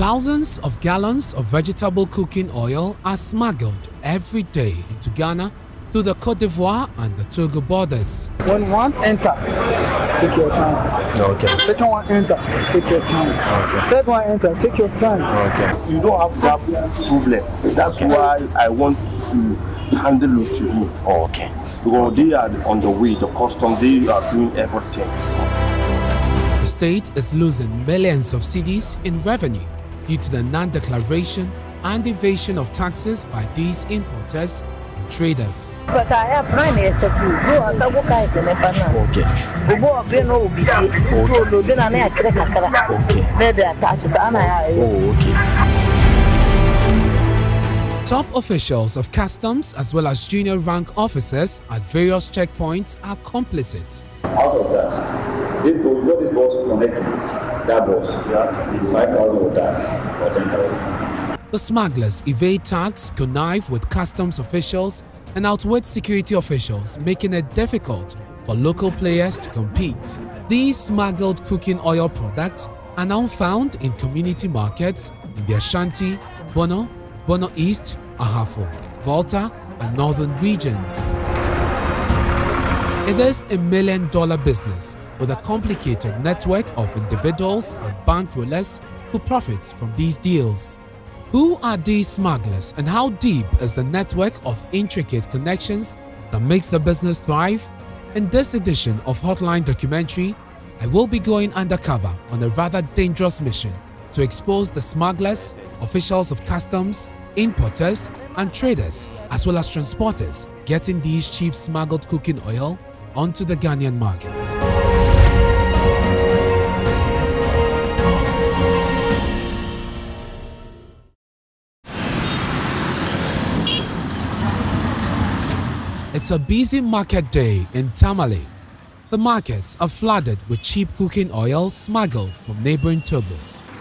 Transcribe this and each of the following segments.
Thousands of gallons of vegetable cooking oil are smuggled every day into Ghana through the Cote d'Ivoire and the Togo borders. When one enter, take your time. Okay. Second one enter, take your time. Okay. Third one enter, take your time. Okay. you don't have that problem. That's why I want to handle it to you. Oh, okay. Because they are on the way, the custom, they are doing everything. The state is losing millions of cedis in revenue due to the non-declaration and evasion of taxes by these importers and traders. But I have mine is a few. Go and go guys in a banana. Okay. Go up there, no, be go to the Nana Kakara. Okay. There, the attaches, and I. Oh, okay. Top officials of customs as well as junior rank officers at various checkpoints are complicit. out of that, this ball, before this ball connect to that ball, you 5,000 or that, or 10,000. The smugglers evade tax, connive with customs officials, and outwit security officials, making it difficult for local players to compete. These smuggled cooking oil products are now found in community markets in the Ashanti, Bono, Bono East, Ahafo, Volta, and northern regions. It is a million dollar business with a complicated network of individuals and bankrollers who profit from these deals. Who are these smugglers and how deep is the network of intricate connections that makes the business thrive? In this edition of Hotline Documentary, I will be going undercover on a rather dangerous mission to expose the smugglers, officials of customs, importers, and traders, as well as transporters getting these cheap smuggled cooking oil onto the Ghanaian market. It's a busy market day in Tamale. The markets are flooded with cheap cooking oil smuggled from neighboring Togo.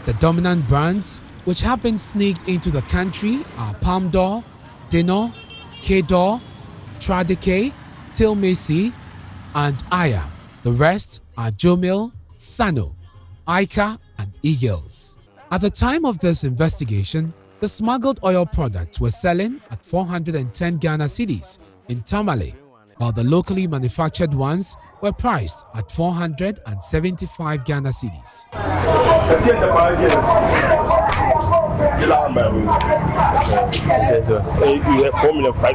The dominant brands which have been sneaked into the country are Palmdor, Dinor, K-Dor, Tradike, Tilmesi, and Aya. The rest are Jomil, Sano, Aika, and Eagles. At the time of this investigation, the smuggled oil products were selling at 410 Ghana cedis in Tamale, while the locally manufactured ones were priced at 475 Ghana cedis. You have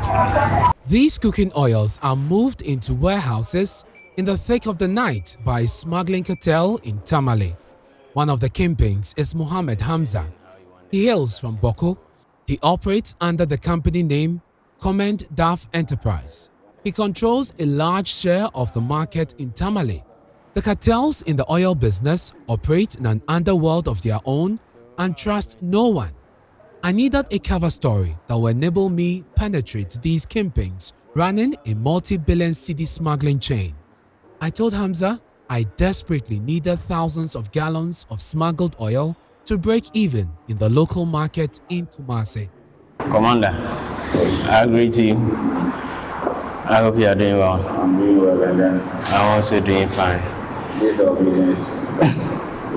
cities. These cooking oils are moved into warehouses in the thick of the night by a smuggling cartel in Tamale. One of the kingpins is Mohammed Hamza. He hails from Bawku. He operates under the company name Command Daf Enterprise. He controls a large share of the market in Tamale. The cartels in the oil business operate in an underworld of their own and trust no one. I needed a cover story that will enable me penetrate these kingpins running a multi-billion cedi smuggling chain. I told Hamza I desperately needed thousands of gallons of smuggled oil to break even in the local market in Kumasi. Commander, I agree to you. I hope you are doing well. I'm doing well, and then I'm also doing fine. this is our business.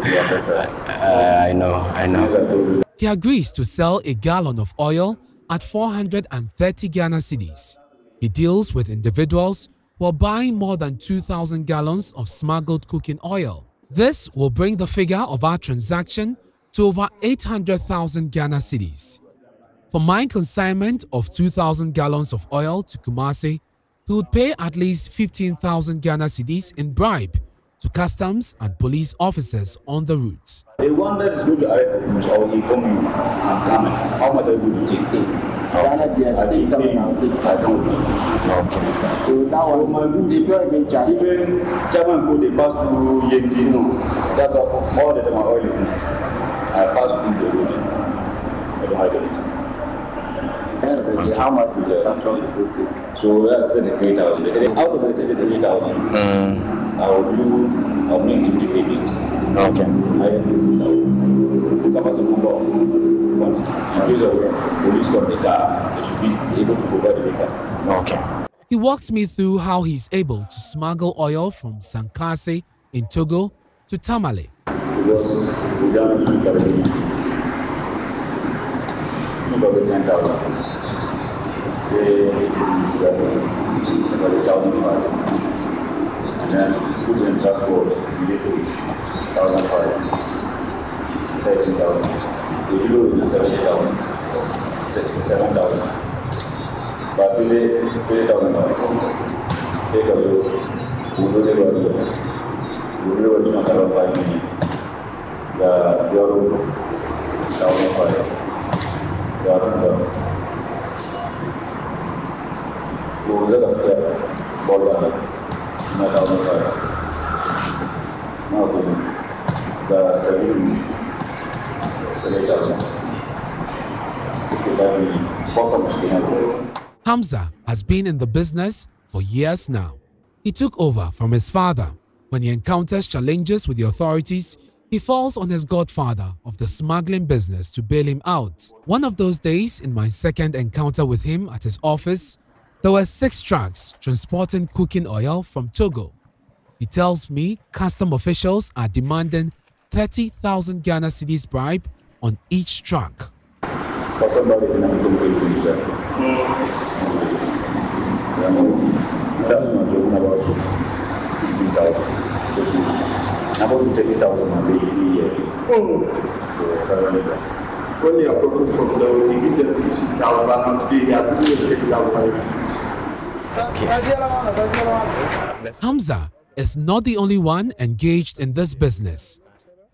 we are better. Uh, I know, I As know. He agrees to sell a gallon of oil at 430 Ghana cedis. He deals with individuals who are buying more than 2,000 gallons of smuggled cooking oil. This will bring the figure of our transaction to over 800,000 Ghana cedis. For my consignment of 2,000 gallons of oil to Kumasi, he would pay at least 15,000 Ghana cedis in bribe to customs and police officers on the route. the one that is going to arrest the police, I will inform you. I'm coming. How much are you going to take? Take. I they will sell pay now, you. take I can't Okay. So that So one, my goods, they don't even charge. even Chairman go, they pass through Yendi, no. That's all, all the time my oil is neat. I pass through the road. I don't hide anything. End of the day, How much will the customer? So that's 33,000. Out of the 33,000, Mm, I will do, I'll make duty payment. okay. I have 15,000 to cover some number of quantity. In case of police stop the car, they should be able to provide the paper. Okay. He walks me through how he's able to smuggle oil from Sankase in Togo to Tamale. Because we don't have to carry two dollar ten thousand. Say it's about a thousand five. And then food and transport military thousand five, thirteen thousand. If you go in seventy thousand, seven thousand. But twenty twenty thousand now. Say because you would really want you would really not have five million. The fuel thousand five. The other. Kuuza kafuta boda 2005 Hamza has been in the business for years now. He took over from his father. When he encounters challenges with the authorities, he falls on his godfather of the smuggling business to bail him out. One of those days, in my second encounter with him at his office, there were six trucks transporting cooking oil from Togo. He tells me custom officials are demanding 30,000 Ghana cedis bribe on each truck. A oh. from the, give them 50,000 and today he has Okay. Hamza is not the only one engaged in this business.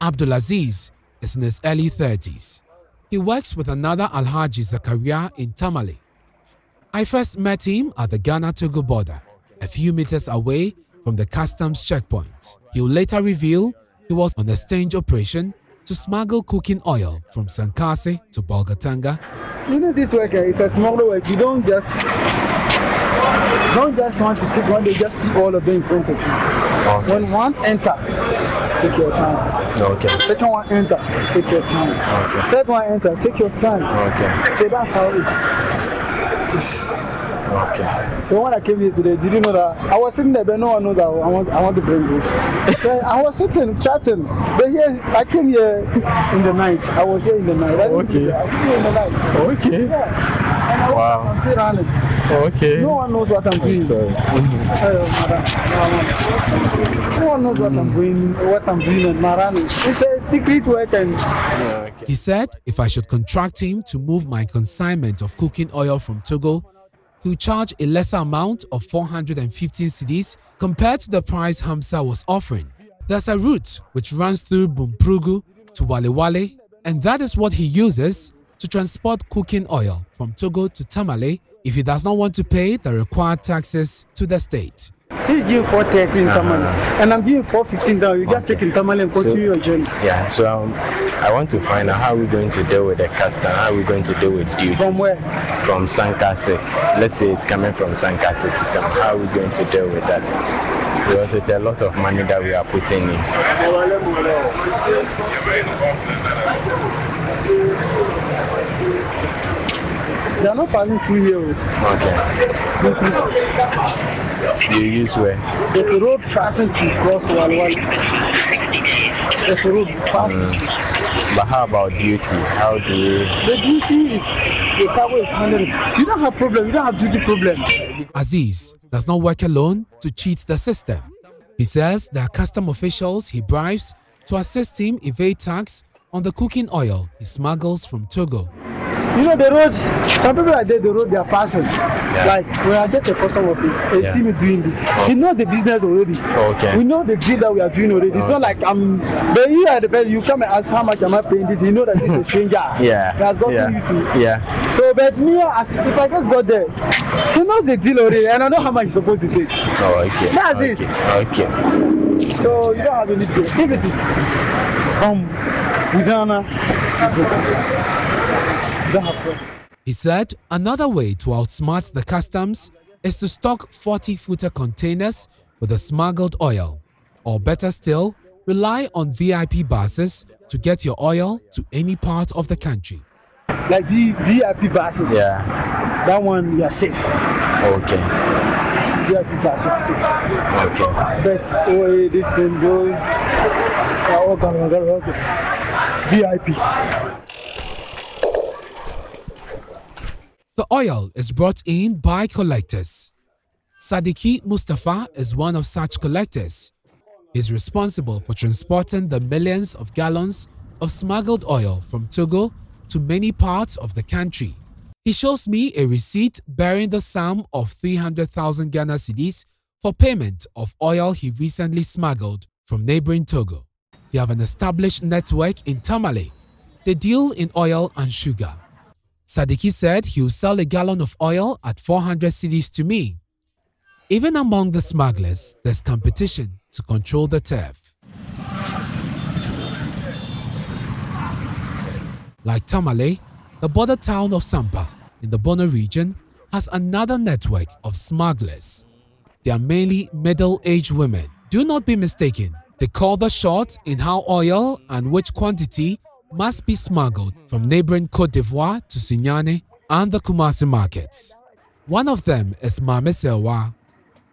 Abdulaziz is in his early 30s. He works with another Alhaji Zakaria in Tamale. I first met him at the Ghana-Togo border, a few meters away from the customs checkpoint. He'll later reveal he was on a stage operation to smuggle cooking oil from Sankase to Bolgatanga. You know, this worker is a smuggler work. You don't just don't just want to sit one day, just see all of them in front of you. When one enter, take your time. Okay. Second one enter, take your time. Okay. Third one enter, take your time. Okay. So that's how it is. Okay. The one that came yesterday, did you know that I was sitting there, but no one knows that I want I want to bring this. I was sitting chatting, but here I came here in the night. I was here in the night. I Okay. I came here in the night. Okay. Yeah. And I wow. I'm still running. Okay. No one knows what I'm doing. Sorry. Uh, madam. No one knows what I'm doing. What I'm doing and my. It's a secret work and Okay. He said if I should contract him to move my consignment of cooking oil from Togo, he would charge a lesser amount of 415 cedis compared to the price Hamza was offering. There's a route which runs through Bunkpurugu to Wale Wale, and that is what he uses to transport cooking oil from Togo to Tamale if he does not want to pay the required taxes to the state. he's giving 430 in Tamale. And I'm giving 415 down. You just Okay. take in Tamale and continue your journey. Yeah, so um, I want to find out how we're going to deal with the custom, how we're going to deal with duties. From where? From Sankase. Let's say it's coming from Sankase to Tam. How are we going to deal with that? Because it's a lot of money that we are putting in. They are not passing through here. Okay. You use where? There's a road passing to cross Walewale. There's a road passing. Mm. But how about duty? How do you? The duty is the cargo is handled. You don't have problem. You don't have duty problem. Aziz does not work alone to cheat the system. He says there are custom officials he bribes to assist him evade tax on the cooking oil he smuggles from Togo. You know the road. Some people are there. The road they are passing. Like when I get to custom office, they Yeah. see me doing this. They know the business already. Okay. We know the deal that we are doing already. It's not like I'm. But you are the best You come and ask how much am I paying this. You know that this is a stranger. Yeah. He has gotten yeah. you to. Yeah. So, but me, as if I just got there, he knows the deal already, and I know how much he's supposed to take. Oh, okay. That's okay. it. Okay. So you don't have any fear. If it is from Ghana, you don't have problem. He said another way to outsmart the customs is to stock 40 footer containers with the smuggled oil, or better still, rely on VIP buses to get your oil to any part of the country. Like V, VIP buses. Yeah. That one you are safe. Okay. VIP bus you are safe. Okay. But eh, this thing goes. Oh, God, oh, God, oh, God. VIP. The oil is brought in by collectors. Sadiki Mustafa is one of such collectors. He's responsible for transporting the millions of gallons of smuggled oil from Togo to many parts of the country. He shows me a receipt bearing the sum of 300,000 Ghana cedis for payment of oil he recently smuggled from neighboring Togo. They have an established network in Tamale. They deal in oil and sugar. Sadiki said he will sell a gallon of oil at 400 cedis to me. Even among the smugglers, there's competition to control the turf. Like Tamale, the border town of Sampa in the Bono region has another network of smugglers. They are mainly middle-aged women. Do not be mistaken, they call the shots in how oil and which quantity must be smuggled from neighboring Cote d'Ivoire to Sunyani and the Kumasi markets. One of them is Mame Selwa.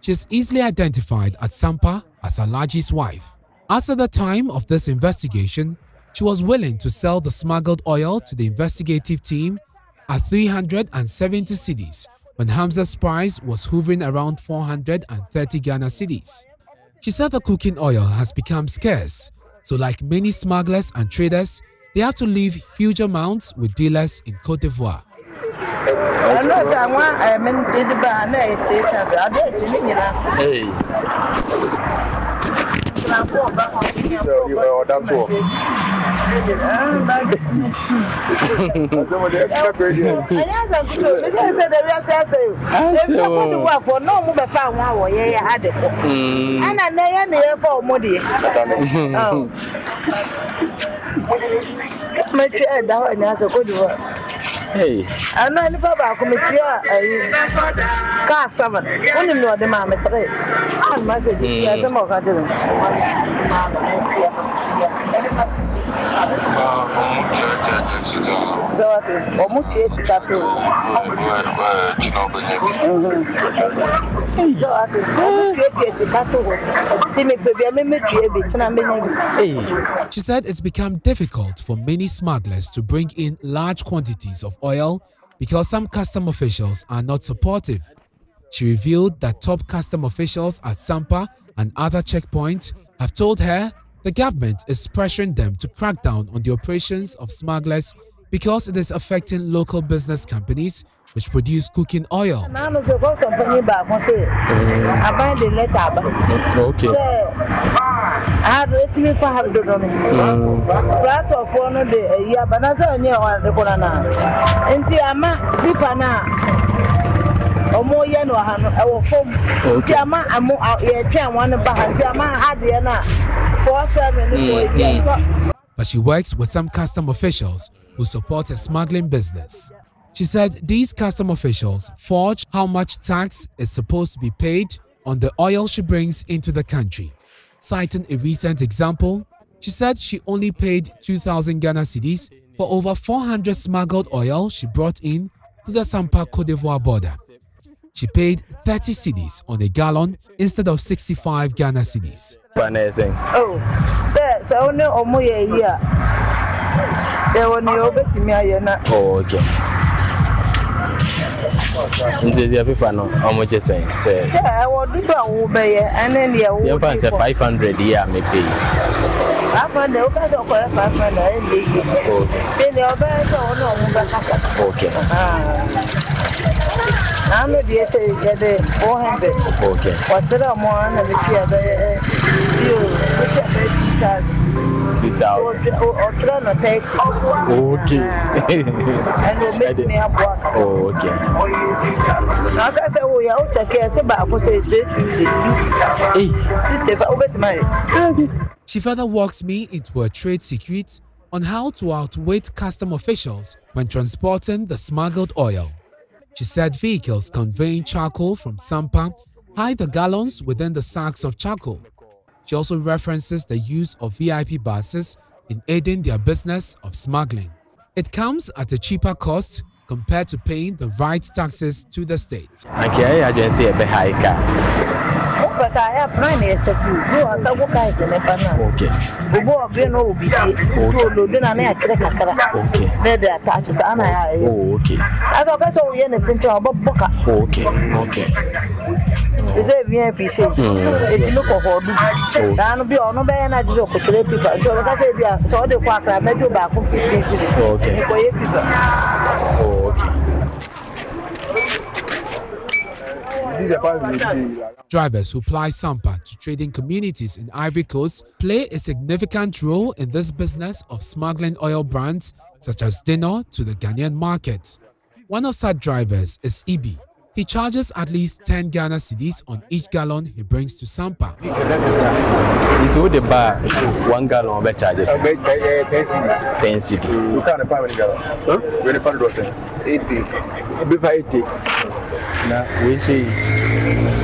She is easily identified at Sampa as Alhaji's wife. As at the time of this investigation, she was willing to sell the smuggled oil to the investigative team at 370 cedis when Hamza's price was hovering around 430 Ghana cedis. She said the cooking oil has become scarce, so like many smugglers and traders, they have to leave huge amounts with dealers in Cote d'Ivoire. Alianza kuto, mese se de wi ase ase yo. Ebi se ko duwa fo, na o mu be fa awon awo ye ya ade ko. Ana na ye na ye fo mo de. Oh. Ma ti e da wa ni ase ko duwa. Hey. Ana ni baba ko mi ti ayi. Ka seven. Oni mi o de ma me tre. An ma se di ti ase mo ka ti. Ma ma. She said it's become difficult for many smugglers to bring in large quantities of oil because some custom officials are not supportive. She revealed that top custom officials at Sampa and other checkpoints have told her the government is pressuring them to crack down on the operations of smugglers because it is affecting local business companies which produce cooking oil. Nanu sɛ kɔ sɔmpani baako sɛ aban de lɛta aba Okay. sɛ fa ha dodo no filatɔfoɔ no de ayi aba na sɛ ɔnyɛ ɔde kora na nti ama pipa na ɔmo yɛ no ha no ɛwɔ fam nti ama yɛtwɛn wɔn ba ha nti ama adeɛ na four seven ne four eight yɛ but she works with some custom officials who support a smuggling business. She said these custom officials forge how much tax is supposed to be paid on the oil she brings into the country. Citing a recent example, she said she only paid 2,000 Ghana cedis for over 400 smuggled oil she brought in to the Sampa Cote d'Ivoire border. She paid 30 cedis on a gallon instead of 65 Ghana cedis. Financing. Oh, sɛ sɛ wo ne ɔmo yɛ yi a yɛwɔ nea wobɛtumi ayɛ na Oh, okay. Nti deɛ pepa no ɔmo gye sɛn sɛ sɛ ɛwɔ dodo a wobɛyɛ ɛne deɛ yɛmfa n sɛ 500 yi a mepɛ yi. afa de woka sɛ ɔkɔyɛ five hundred ɛnyɛ yie Okay. nti deɛ ɔbɛyɛ sɛ wo ne ɔmo bɛkasa Okay. Naano deɛ sɛ yɛde four hundred Okay. wɔserɛ mo a na metua bɛyɛ bio metua bɛyɛ two thousand 2000. ɔtwerɛ no thirty Okay. ɛne ɔmɛtumi aboa ka Oh, okay. na ɔka sɛ woyɛ wokyɛkɛ sɛ baako sɛ ɛsɛ fifty Hey. sixty five wobɛtumi ayɛ She further walks me into a trade secret on how to outwit custom officials when transporting the smuggled oil. She said vehicles conveying charcoal from Sampa hide the gallons within the sacks of charcoal. She also references the use of VIP buses in aiding their business of smuggling. It comes at a cheaper cost compared to paying the right taxes to the state. Ayɛ agency pɛka ɛyɛ pran na ɛsɛti o do. Aka ko kaa ɛsɛ nɛfa na obo ɔbɛ na obi de to olodo na ne akyerɛ kakra ne de ata akyɛ saa na yɛ ayɛ asɛ ɔpɛ sɛ oyɛ ne fi nkyɛn ɔbɛ bɔ ka ɛsɛ ebi yɛn fi se eti ne kɔkɔɔ du saa no bi ɔno bɛyɛ na adi sɛ ɔkɔtɔrɔ pipa nti ɔbɛka sɛ ebi a sɛ ɔde kɔ akra mɛdi o baako fifteen series nkɔyɛ pipa. Drivers who ply sampa to trading communities in Ivory Coast play a significant role in this business of smuggling oil brands such as Dinor to the Ghanaian market. One of such drivers is Ibi. He charges at least 10 Ghana cedis on each gallon he brings to Sampa. nti wo de ba a, one gallon ɔbɛ charge sɛ About uh, 10 cedi. ten cedi You can't find any gallon. Huh? When you find it, 80. Before 80. Na wekyɛ yi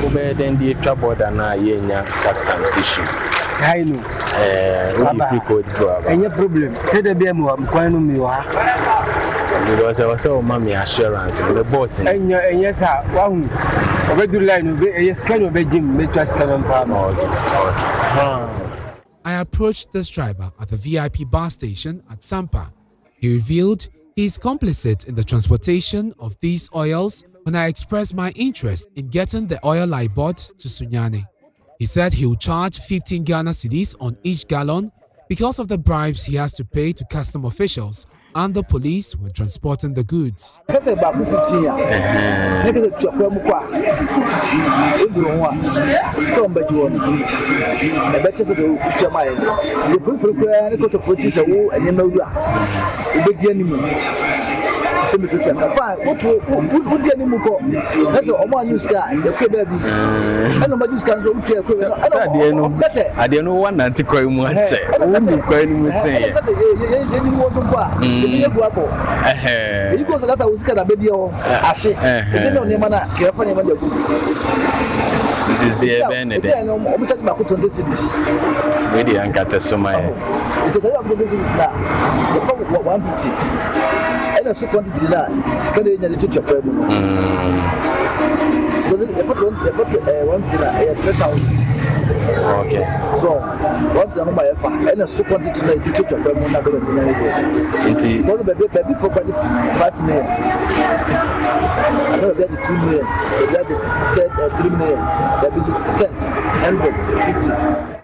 wobɛyɛ dɛn de border no a yɛnya customs issue I know. Eh, wode Aba. free code fo aba Any problem? Say the beer more. I'm going to because ɛwɔ sɛ woma me assurance no me boss no And yes, sir. Wow. Over the line, yes, can you be Jim? Make us come and farm. I approached this driver at the VIP bar station at Sampa. He revealed he is complicit in the transportation of these oils when I expressed my interest in getting the oil I bought to Sunyani. He said he will charge 15 Ghana cedis on each gallon because of the bribes he has to pay to custom officials and the police when transporting the goods sɛ metete aka fa woto wodi anim kɔ na sɛ ɔmo anyi sika yɛkɔe baabi ɛna ɔmo agye sika nso wotua ɛkɔe adeɛ no adeɛ no wɔn nante kwan mu akyɛ wɔn mu kwan no mu sɛn yɛ yɛn ni wɔn so kɔ a ebi yɛ gu akɔ eyi kɔ sɛ kata wɔn sika na abɛdiɛ hɔ ahye ebi na nneɛma na kɛrɛfɔ nneɛma de agu dizie bɛɛ ne dɛ ɔmo kyɛ baako twenty cities wei de ankata soma yɛ nti sɛ yɛ ɔmo twenty cities na yɛ fɔ one fifty ɛna so quantity na sika de nya de to twɛpɛ mu no yɛfɔ twenty yɛfɔ ɛɛ one fifty na ɛyɛ three thousand. Okay. So one fifty na ɔmo ayɛ fa ɛna so quantity na ebi to twɛpɛ mu na bɛ de nya de nti because baabi baabi fɔ kɔ five million. Asa baabi adi two million baabi adi ten uh, three million. Baabi so ten hundred fifty.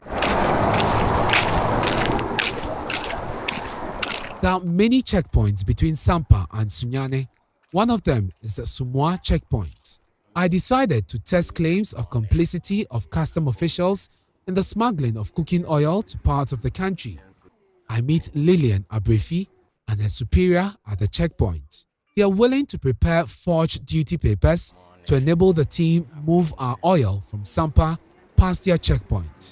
There are many checkpoints between Sampa and Sunyani. One of them is the Sumwa checkpoint. I decided to test claims of complicity of custom officials in the smuggling of cooking oil to parts of the country. I meet Lillian Abrefi and her superior at the checkpoint. They are willing to prepare forged duty papers to enable the team move our oil from Sampa past their checkpoint.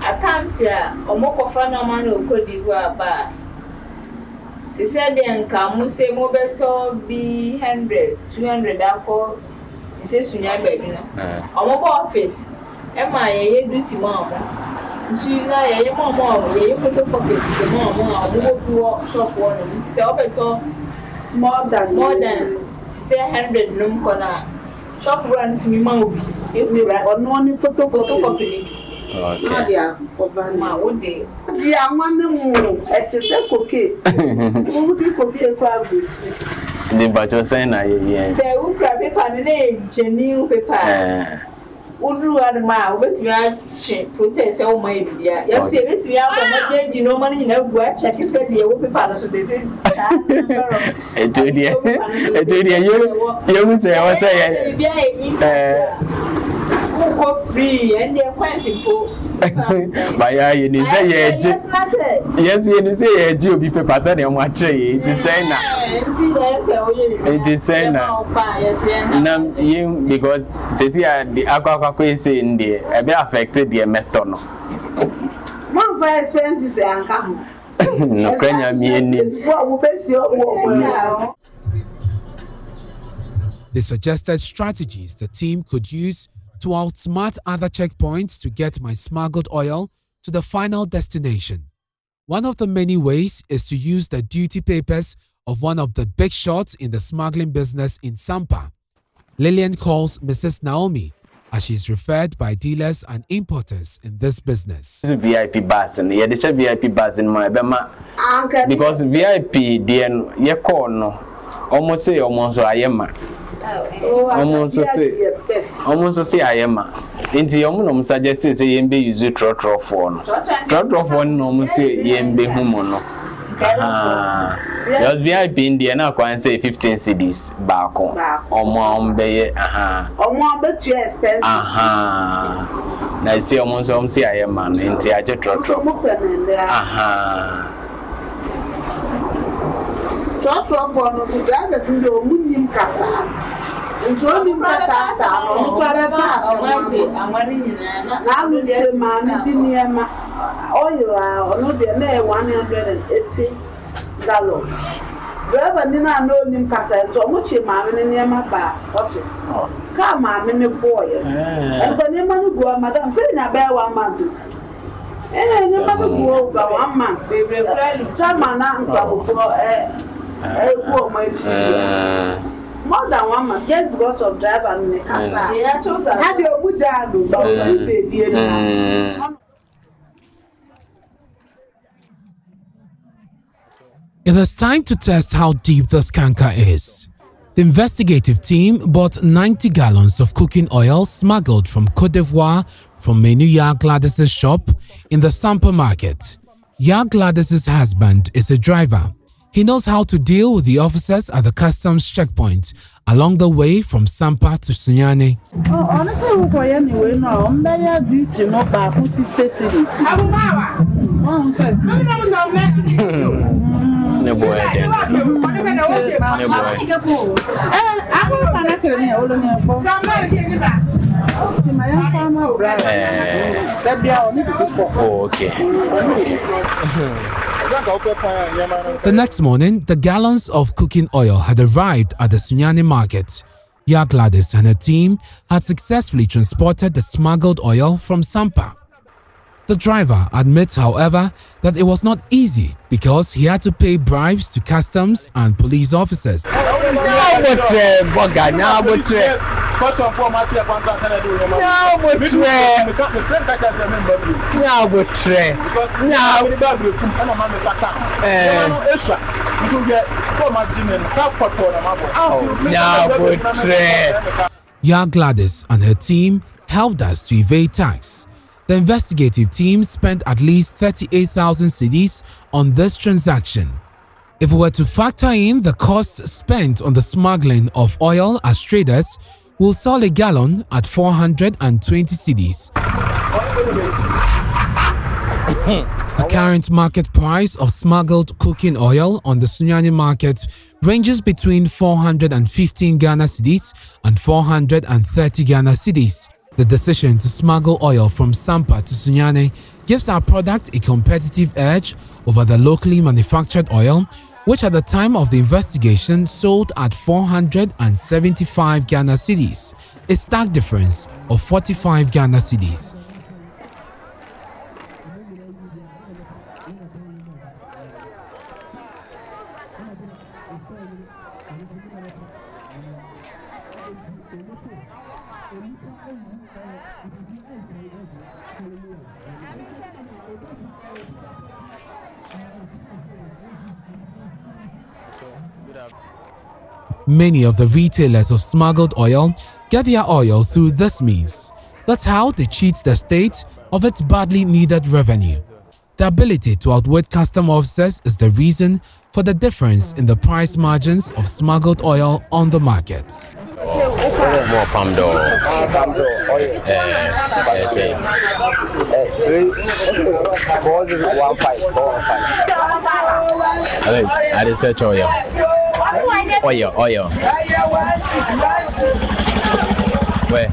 atams a ɔmokɔfa nɔɔma na ɔkɔ divo aba a te sɛ deɛ nka mo sɛ mobɛtɔ bi hundred two hundred te sɛ sunya baabi no ɔmobɔ office ɛma yɛyɛ duty ma ɔmo nti na yɛyɛ ma ɔmo a ɔmo yɛyɛ photocopies de ma ɔmo a ɔmo bɔ bi wɔ shop wɔ no nti sɛ more than te sɛ hundred no nkɔ no shop wura no obi ewura ɔno ne photocopy photocopy ne. na ɔde akɔba ne di ama ne mu ɛte sɛ koke wodi koke kɔ agbɛti. ne bàtɔ sɛn na yɛ yɛ. sɛ wukura pepa ne ne yɛ gyeni pepa woduru adum a wobɛtumi atwe protest ɛwɔ ma ebi bia yɛso yɛbɛtumi abɔ ɔmɔdé agyi na ɔmɔ no nyinaa gu akyɛ kisɛ deɛ wo pepa no so de se ɛtu deɛ ɛtu deɛ yɛhu sɛ ɛwɔ sɛ yɛ ɛɛ nkɔ free ɛnni ɛkwansi po. baya yɛ ni sɛ yɛ gye yɛs yɛ ni sɛ yɛ gye obi pepa sɛ deɛ mo akyerɛ yɛ eti sɛn na eti sɛn na nam yɛn because sisi a de akɔ akɔ akɔ ese n deɛ ɛbɛ affect deɛ mɛtɔ no. mo n fa expenses anka ho. nukura nyamie ni. They suggested strategies the team could use to outsmart other checkpoints to get my smuggled oil to the final destination. One of the many ways is to use the duty papers of one of the big shots in the smuggling business in Sampa. Lillian calls Mrs. Naomi, as she is referred by dealers and importers in this business. vip bus ah, no yɛde hyɛ vip bus no ma ɛbɛma ànkà ní. because vip deɛ no yɛkɔɔ no ɔmo se ɔmo nso ayɛ ma ɔmo nso se ɔmo nso se ayɛ ma nti ɔmo na ɔmo suggest sɛ yɛn bɛ use trɔtrɔfoɔ no. Trɔtrɔfoɔ no na ɔmo se yɛn bɛ hu mu no. Ahaa. because vip deɛ na akwan sɛ fifteen cedis baako. Baako. ɔmo a ɔmo bɛyɛ ahaa ọmọ abẹ́tù expenses. ahaa na esi ɔmo nso ɔmo se ayɛ ma no nti agye nso trɔtrɔ mo pẹ̀ ní ndẹ́ a. ahaa trɔtrɔfoɔ no deɛ ɔmo nim kasa. Nti ɔnim kasa asa asɛm ano n'ano sɛ maame bi nneɛma. Ɔyɛ a ɔno deɛ na yɛ one hundred and eighty gallons. Driver ni na na ɔnim kasa nti ɔmo kye maame ne nneɛma ba office. Kaa maame ne bɔɔyɛ ɛnpa nneɛma no gu madam sɛ nya bɛyɛ one month? Ɛɛ nneɛma no gu ba one month. Tama na nkramofoɔ ɛɛ ɛgu ɔmo akyi yɛ more than one month just because of driver no kasa ha deɛ ɔmo gyaa do ba ɔmo beebi. It is time to test how deep this canker is. The investigative team bought 90 gallons of cooking oil smuggled from Cote d'Ivoire from Menuya Gladys's shop in the Sampa market. Ya Gladys's husband is a driver. He knows how to deal with the officers at the customs checkpoint along the way from Sampa to Sunyani. ɔno sɛ wokɔyɛ ne wei no a ɔmbɛyɛ duty no baako sixty cedis ɔhu sɛ ne bɔ yɛ dɛ ne bɔ yɛ akɔba no kere ne ɛwolo ne ɛbɔ nti ma yɛmfa no bra ɛɛ da bia ɔne bibi kɔ oh okay The next morning, the gallons of cooking oil had arrived at the Sunyani market. Ya Gladys and her team had successfully transported the smuggled oil from Sampa. The driver admits, however, that it was not easy because he had to pay bribes to customs and police officers. N'abotire bɔga n'abotire n'abotire n'abotire n'abotire. Ya Gladys and her team helped us to evade tax. The investigative team spent at least 38,000 cedis on this transaction. If we were to factor in the costs spent on the smuggling of oil as traders, we'll sell a gallon at 420 cedis. The current market price of smuggled cooking oil on the Sunyani market ranges between 415 Ghana cedis and 430 Ghana cedis. The decision to smuggle oil from Sampa to Sunyani gives our product a competitive edge over the locally manufactured oil, which at the time of the investigation sold at 475 Ghana cedis, a stark difference of 45 Ghana cedis. Many of the retailers of smuggled oil get their oil through this means. That's how they cheat the state of its badly needed revenue. The ability to outwit custom officers is the reason for the difference in the price margins of smuggled oil on the market. More Palmdor. ɔyɛ ɛɛ ɛsɛ ɛ three four zero one five four one five. I think I did search oil. Oil, oil. Where?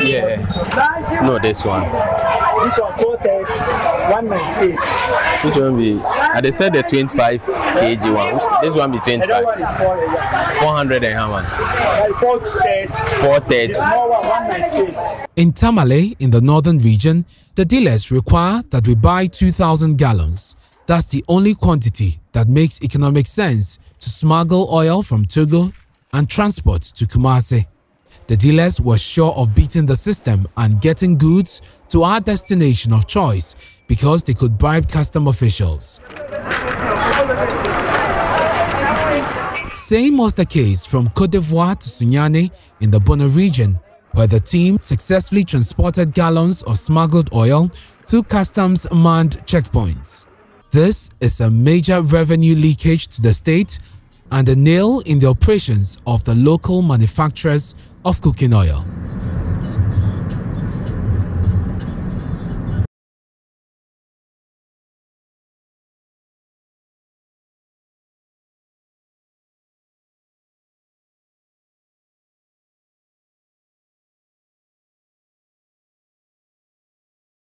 Yeah. No, this one. This one four thirty, one ninety eight. Which one be? I they said the 25 kg one. This one be 25. That one is 400 and how much? Like four thirty. 430. Small one one ninety eight. In Tamale, in the northern region, the dealers require that we buy 2,000 gallons. That's the only quantity that makes economic sense to smuggle oil from Togo and transport to Kumasi. The dealers were sure of beating the system and getting goods to our destination of choice because they could bribe custom officials. Same was the case from Cote d'Ivoire to Sunyani in the Bono region, where the team successfully transported gallons of smuggled oil through customs manned checkpoints. This is a major revenue leakage to the state and a nail in the operations of the local manufacturers of cooking oil.